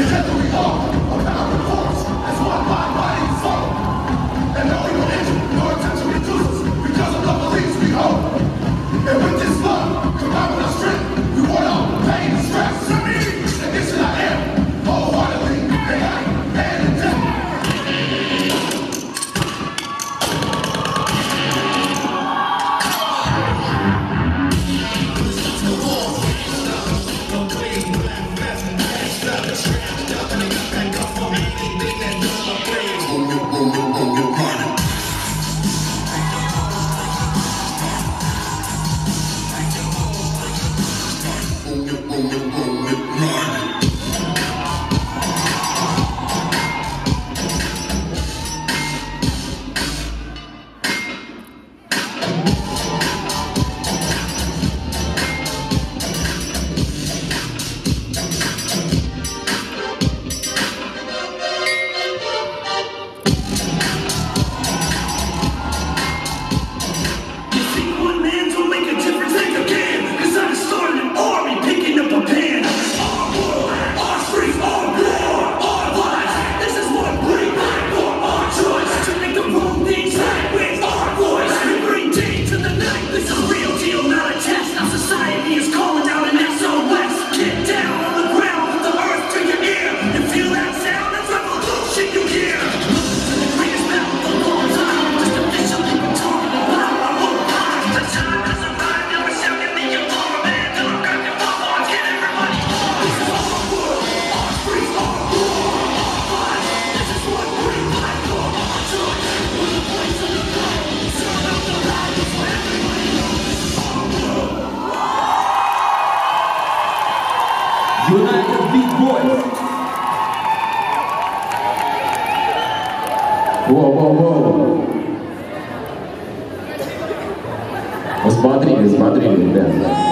This is who we are. go, go. is calling out United Big Boys. Воу, воу, воу. Посмотрели, смотрели, ребята.